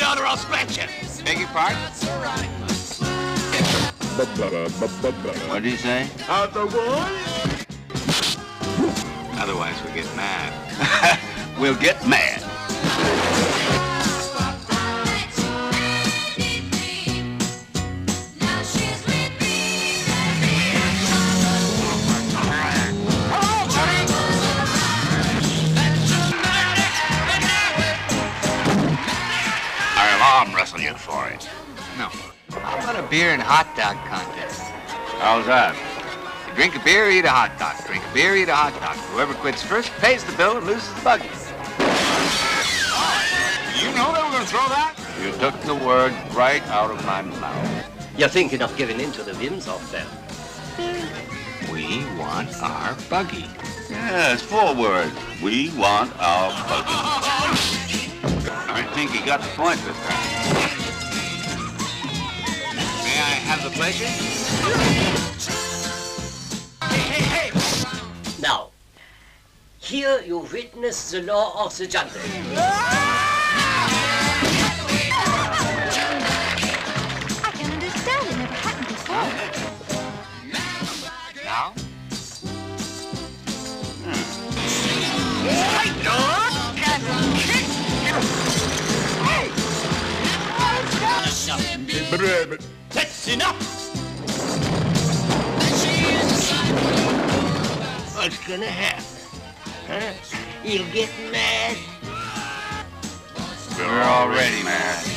I'll scratch you. Beg your pardon? What did he say? Out the wall. Otherwise, we'll get mad. we'll get mad. Arm wrestle you for it. No. How about a beer and hot dog contest? How's that? You drink a beer, eat a hot dog. Drink a beer, eat a hot dog. Whoever quits first pays the bill and loses the buggy. You know they were going to throw that? You took the word right out of my mouth. You're thinking of giving in to the whims of them. We want our buggy. Yes, four words. We want our buggy. I think he got the point this time. May I have the pleasure? Now, here you witness the law of the jungle. Ah! That's enough! What's gonna happen? Huh? You get mad? We're already mad.